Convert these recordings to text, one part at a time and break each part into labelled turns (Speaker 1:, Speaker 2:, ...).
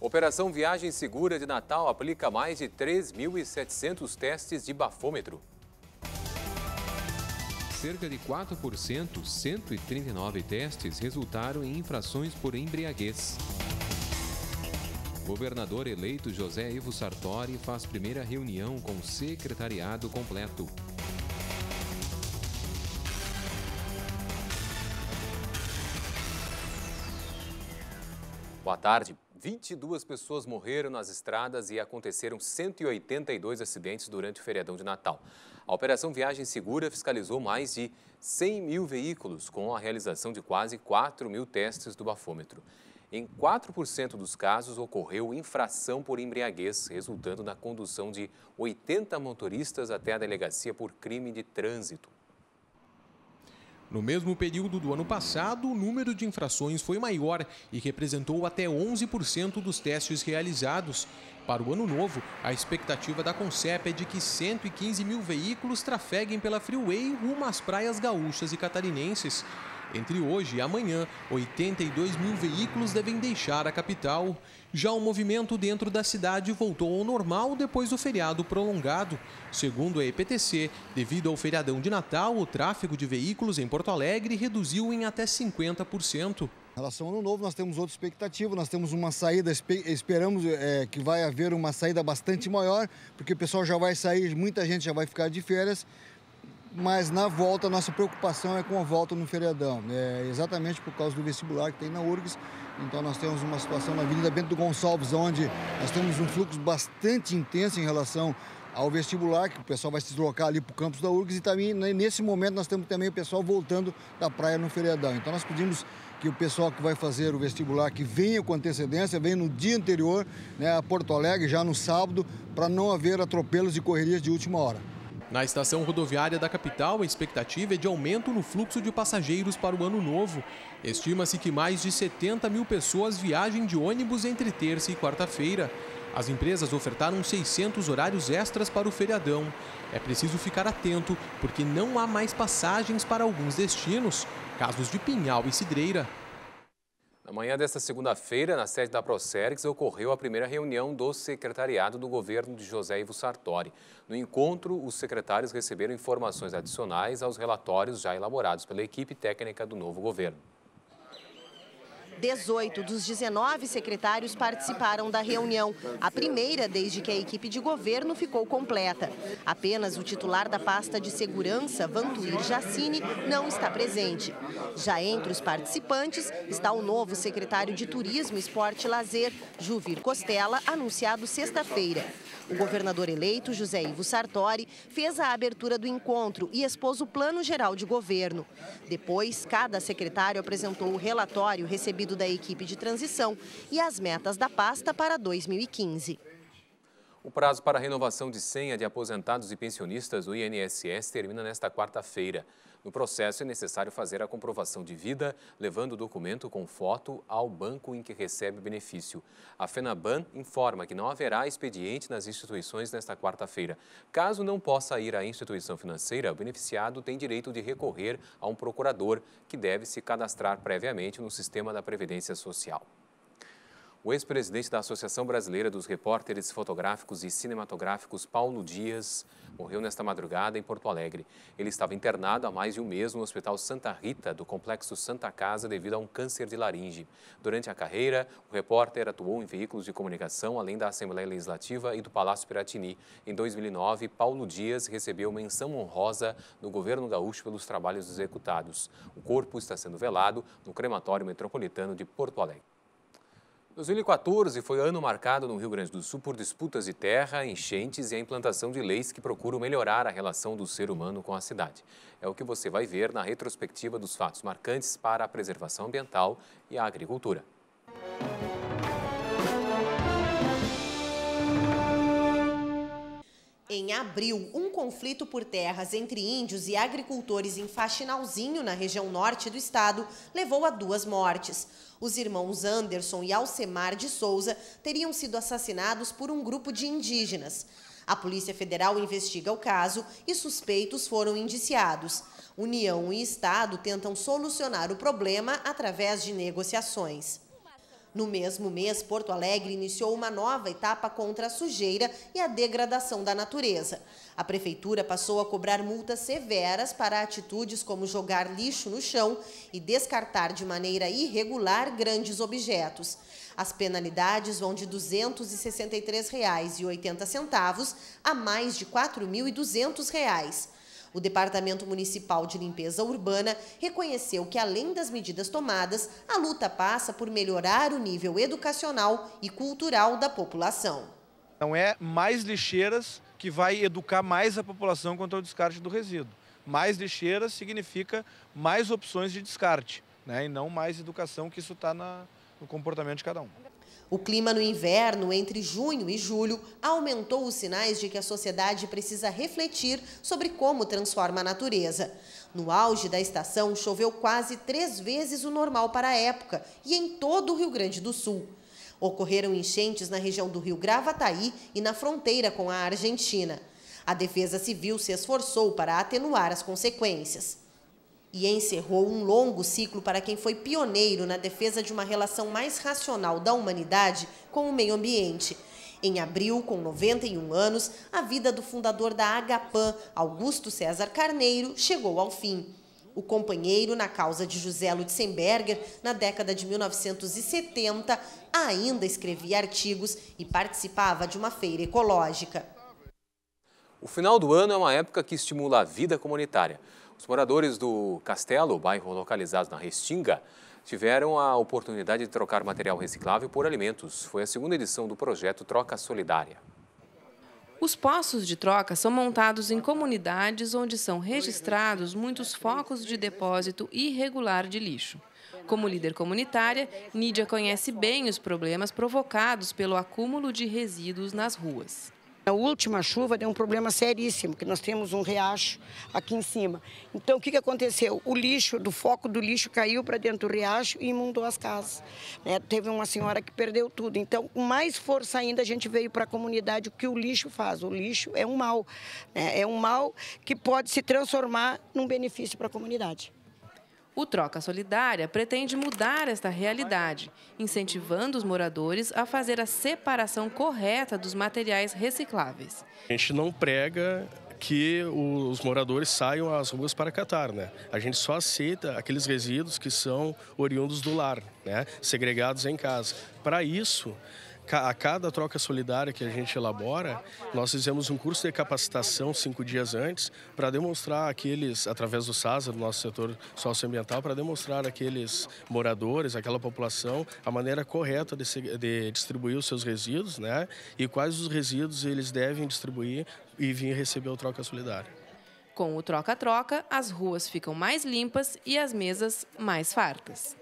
Speaker 1: Operação Viagem Segura de Natal aplica mais de 3.700 testes de bafômetro. Cerca de 4%, 139 testes resultaram em infrações por embriaguez. Governador eleito José Ivo Sartori faz primeira reunião com secretariado completo. Boa tarde. 22 pessoas morreram nas estradas e aconteceram 182 acidentes durante o feriadão de Natal. A Operação Viagem Segura fiscalizou mais de 100 mil veículos, com a realização de quase 4 mil testes do bafômetro. Em 4% dos casos ocorreu infração por embriaguez, resultando na condução de 80 motoristas até a delegacia por crime de trânsito.
Speaker 2: No mesmo período do ano passado, o número de infrações foi maior e representou até 11% dos testes realizados. Para o ano novo, a expectativa da Concep é de que 115 mil veículos trafeguem pela Freeway rumo às praias gaúchas e catarinenses. Entre hoje e amanhã, 82 mil veículos devem deixar a capital. Já o movimento dentro da cidade voltou ao normal depois do feriado prolongado. Segundo a EPTC, devido ao feriadão de Natal, o tráfego de veículos em Porto Alegre reduziu em até 50%.
Speaker 3: Em relação ao ano novo, nós temos outra expectativa, nós temos uma saída, esperamos é, que vai haver uma saída bastante maior, porque o pessoal já vai sair, muita gente já vai ficar de férias, mas na volta, a nossa preocupação é com a volta no feriadão, é exatamente por causa do vestibular que tem na URGS. Então, nós temos uma situação na Avenida Bento Gonçalves, onde nós temos um fluxo bastante intenso em relação ao vestibular, que o pessoal vai se deslocar ali para o campus da URGS e também nesse momento nós temos também o pessoal voltando da praia no feriadão. Então nós pedimos que o pessoal que vai fazer o vestibular que venha com antecedência, venha no dia anterior né, a Porto Alegre, já no sábado, para não haver atropelos e correrias de última hora.
Speaker 2: Na estação rodoviária da capital, a expectativa é de aumento no fluxo de passageiros para o ano novo. Estima-se que mais de 70 mil pessoas viajem de ônibus entre terça e quarta-feira. As empresas ofertaram 600 horários extras para o feriadão. É preciso ficar atento, porque não há mais passagens para alguns destinos, casos de Pinhal e Cidreira.
Speaker 1: Na manhã desta segunda-feira, na sede da Procerx, ocorreu a primeira reunião do secretariado do governo de José Ivo Sartori. No encontro, os secretários receberam informações adicionais aos relatórios já elaborados pela equipe técnica do novo governo.
Speaker 4: 18 dos 19 secretários participaram da reunião, a primeira desde que a equipe de governo ficou completa. Apenas o titular da pasta de segurança, Vantuir Jacini, não está presente. Já entre os participantes está o novo secretário de Turismo, Esporte e Lazer, Juvir Costela, anunciado sexta-feira. O governador eleito, José Ivo Sartori, fez a abertura do encontro e expôs o plano geral de governo. Depois, cada secretário apresentou o relatório recebido da equipe de transição e as metas da pasta para 2015.
Speaker 1: O prazo para a renovação de senha de aposentados e pensionistas do INSS termina nesta quarta-feira. No processo, é necessário fazer a comprovação de vida, levando o documento com foto ao banco em que recebe o benefício. A FENABAN informa que não haverá expediente nas instituições nesta quarta-feira. Caso não possa ir à instituição financeira, o beneficiado tem direito de recorrer a um procurador, que deve se cadastrar previamente no sistema da Previdência Social. O ex-presidente da Associação Brasileira dos Repórteres Fotográficos e Cinematográficos, Paulo Dias, morreu nesta madrugada em Porto Alegre. Ele estava internado há mais de um mês no Hospital Santa Rita, do Complexo Santa Casa, devido a um câncer de laringe. Durante a carreira, o repórter atuou em veículos de comunicação, além da Assembleia Legislativa e do Palácio Piratini. Em 2009, Paulo Dias recebeu menção honrosa no governo gaúcho pelos trabalhos executados. O corpo está sendo velado no crematório metropolitano de Porto Alegre. 2014 foi ano marcado no Rio Grande do Sul por disputas de terra, enchentes e a implantação de leis que procuram melhorar a relação do ser humano com a cidade. É o que você vai ver na retrospectiva dos fatos marcantes para a preservação ambiental e a agricultura.
Speaker 4: Em abril, um conflito por terras entre índios e agricultores em Faxinalzinho, na região norte do estado, levou a duas mortes. Os irmãos Anderson e Alcemar de Souza teriam sido assassinados por um grupo de indígenas. A Polícia Federal investiga o caso e suspeitos foram indiciados. União e Estado tentam solucionar o problema através de negociações. No mesmo mês, Porto Alegre iniciou uma nova etapa contra a sujeira e a degradação da natureza. A prefeitura passou a cobrar multas severas para atitudes como jogar lixo no chão e descartar de maneira irregular grandes objetos. As penalidades vão de R$ 263,80 a mais de R$ 4.200. O Departamento Municipal de Limpeza Urbana reconheceu que, além das medidas tomadas, a luta passa por melhorar o nível educacional e cultural da população.
Speaker 5: Não é mais lixeiras que vai educar mais a população quanto ao descarte do resíduo. Mais lixeiras significa mais opções de descarte, né? e não mais educação, que isso está no comportamento de cada um.
Speaker 4: O clima no inverno, entre junho e julho, aumentou os sinais de que a sociedade precisa refletir sobre como transforma a natureza. No auge da estação, choveu quase três vezes o normal para a época e em todo o Rio Grande do Sul. Ocorreram enchentes na região do rio Gravataí e na fronteira com a Argentina. A Defesa Civil se esforçou para atenuar as consequências e encerrou um longo ciclo para quem foi pioneiro na defesa de uma relação mais racional da humanidade com o meio ambiente. Em abril, com 91 anos, a vida do fundador da Agapan, Augusto César Carneiro, chegou ao fim. O companheiro na causa de José Lutzenberger, na década de 1970, ainda escrevia artigos e participava de uma feira ecológica.
Speaker 1: O final do ano é uma época que estimula a vida comunitária. Os moradores do Castelo, bairro localizado na Restinga, tiveram a oportunidade de trocar material reciclável por alimentos. Foi a segunda edição do projeto Troca Solidária.
Speaker 6: Os postos de troca são montados em comunidades onde são registrados muitos focos de depósito irregular de lixo. Como líder comunitária, Nídia conhece bem os problemas provocados pelo acúmulo de resíduos nas ruas.
Speaker 7: A última chuva deu um problema seríssimo, que nós temos um riacho aqui em cima. Então, o que, aconteceu? O lixo, do foco do lixo, caiu para dentro do riacho e imundou as casas. Né? Teve uma senhora que perdeu tudo. Então, com mais força ainda, a gente veio para a comunidade o que o lixo faz. O lixo é um mal. Né? É um mal que pode se transformar num benefício para a comunidade.
Speaker 6: O Troca Solidária pretende mudar esta realidade, incentivando os moradores a fazer a separação correta dos materiais recicláveis.
Speaker 8: A gente não prega que os moradores saiam às ruas para catar, né? A gente só aceita aqueles resíduos que são oriundos do lar, né? Segregados em casa. Para isso, a cada troca solidária que a gente elabora, nós fizemos um curso de capacitação cinco dias antes para demonstrar aqueles, através do SASA, do nosso setor socioambiental, para demonstrar aqueles moradores, aquela população, a maneira correta de, se, de distribuir os seus resíduos, né? E quais os resíduos eles devem distribuir e vir receber o troca solidária.
Speaker 6: Com o troca-troca, as ruas ficam mais limpas e as mesas mais fartas.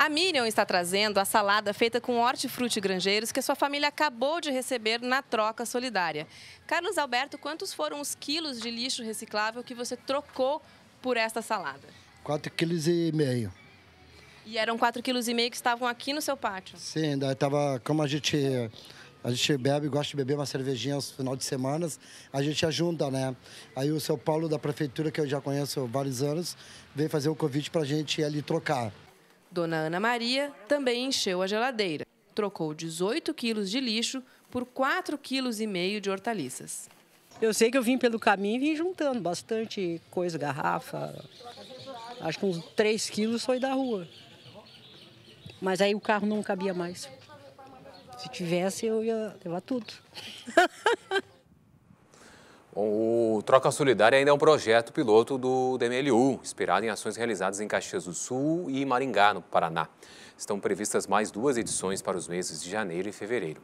Speaker 6: A Miriam está trazendo a salada feita com hortifruti granjeiros que a sua família acabou de receber na troca solidária. Carlos Alberto, quantos foram os quilos de lixo reciclável que você trocou por esta salada?
Speaker 9: 4,5 kg.
Speaker 6: E eram 4,5 kg que estavam aqui no seu pátio?
Speaker 9: Sim, daí estava, como a gente a gente bebe, gosta de beber uma cervejinha aos final de semana, a gente ajunta, né? Aí o seu Paulo da prefeitura, que eu já conheço há vários anos, veio fazer o convite para a gente ir ali trocar.
Speaker 6: Dona Ana Maria também encheu a geladeira. Trocou 18 quilos de lixo por 4,5 quilos de hortaliças.
Speaker 10: Eu sei que eu vim pelo caminho e vim juntando bastante coisa, garrafa. Acho que uns 3 quilos foi da rua. Mas aí o carro não cabia mais. Se tivesse, eu ia levar tudo.
Speaker 1: O Troca Solidária ainda é um projeto piloto do DMLU, inspirado em ações realizadas em Caxias do Sul e Maringá, no Paraná. Estão previstas mais duas edições para os meses de janeiro e fevereiro.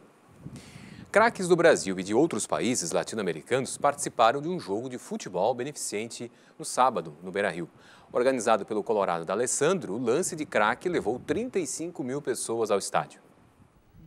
Speaker 1: Craques do Brasil e de outros países latino-americanos participaram de um jogo de futebol beneficente no sábado, no Beira-Rio. Organizado pelo Colorado da Alessandro, o lance de craque levou 35 mil pessoas ao estádio.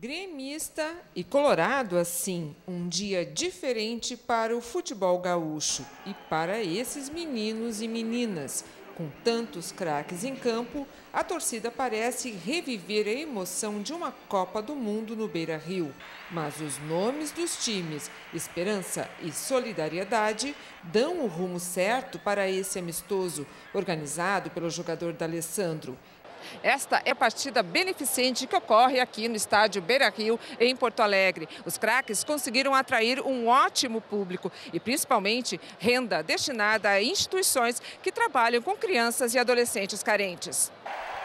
Speaker 11: Gremista e colorado, assim, um dia diferente para o futebol gaúcho e para esses meninos e meninas. Com tantos craques em campo, a torcida parece reviver a emoção de uma Copa do Mundo no Beira Rio. Mas os nomes dos times, Esperança e Solidariedade, dão o rumo certo para esse amistoso, organizado pelo jogador D'Alessandro. Esta é a partida beneficente que ocorre aqui no estádio Beira Rio, em Porto Alegre. Os craques conseguiram atrair um ótimo público e, principalmente, renda destinada a instituições que trabalham com crianças e adolescentes carentes.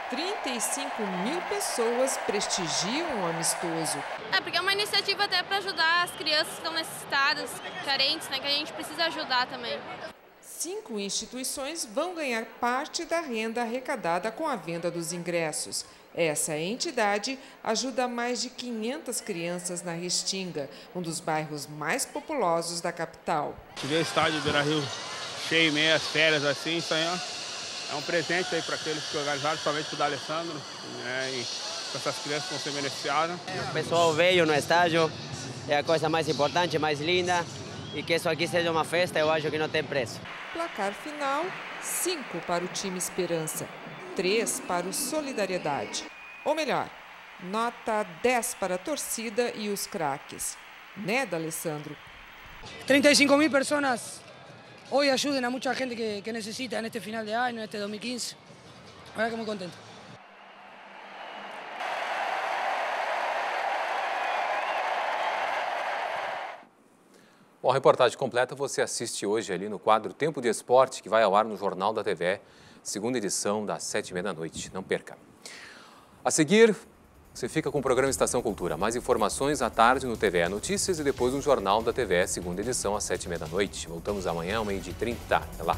Speaker 11: 35 mil pessoas prestigiam o amistoso.
Speaker 12: É porque é uma iniciativa até para ajudar as crianças que estão necessitadas, carentes, né, que a gente precisa ajudar também.
Speaker 11: Cinco instituições vão ganhar parte da renda arrecadada com a venda dos ingressos. Essa entidade ajuda mais de 500 crianças na Restinga, um dos bairros mais populosos da capital.
Speaker 13: Ver o estádio Beira Rio cheio, meias férias assim, isso aí é um presente aí para aqueles que organizaram, somente para o Alessandro, né, e para essas crianças que vão ser beneficiadas.
Speaker 14: O pessoal veio no estádio, é a coisa mais importante, mais linda, e que isso aqui seja uma festa, eu acho que não tem preço.
Speaker 11: Placar final: 5 para o time Esperança, 3 para o Solidariedade. Ou melhor, nota 10 para a torcida e os craques. Né, Alessandro?
Speaker 15: 35 mil pessoas hoje ajudam a muita gente que, que necessita neste final de ano, neste 2015. Agora que muito contente.
Speaker 1: Bom, a reportagem completa você assiste hoje ali no quadro Tempo de Esporte, que vai ao ar no Jornal da TV, segunda edição, das sete e meia da noite. Não perca. A seguir, você fica com o programa Estação Cultura. Mais informações à tarde no TVE Notícias e depois no Jornal da TVE, segunda edição, às sete e meia da noite. Voltamos amanhã, meio de 30. Até lá.